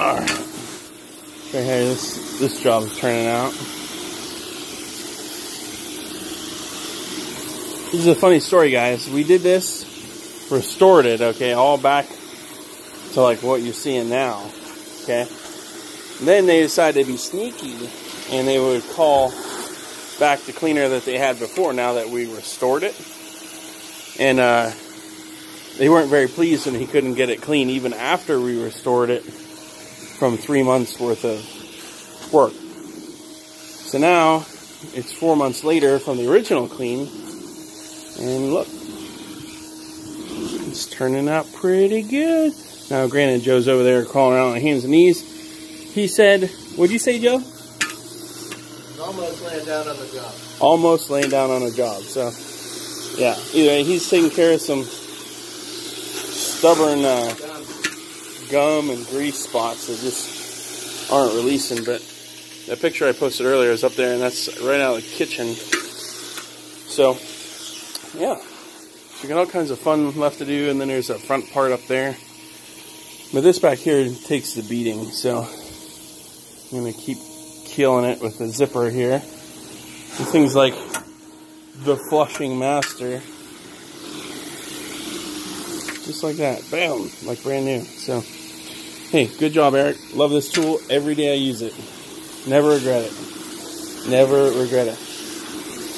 Alright. Okay, hey, this, this job's turning out. This is a funny story, guys. We did this, restored it, okay, all back to like what you're seeing now, okay? And then they decided to be sneaky and they would call back the cleaner that they had before now that we restored it. And uh, they weren't very pleased when he couldn't get it clean even after we restored it from three months worth of work. So now it's four months later from the original clean and look, it's turning out pretty good. Now, granted, Joe's over there crawling around on hands and knees. He said, what'd you say, Joe? Almost laying down on the job. Almost laying down on a job. So, yeah. Anyway, he's taking care of some stubborn uh, gum and grease spots that just aren't releasing. But that picture I posted earlier is up there, and that's right out of the kitchen. So, yeah. So you got all kinds of fun left to do, and then there's a front part up there. But this back here takes the beating, so I'm going to keep killing it with the zipper here. And things like the flushing master. Just like that. Bam! Like brand new. So, hey, good job, Eric. Love this tool. Every day I use it. Never regret it. Never regret it.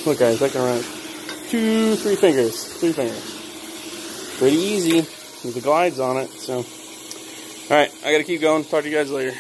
Look, guys, I can run two, three fingers. Three fingers. Pretty easy with the glides on it. So, alright, I gotta keep going. Talk to you guys later.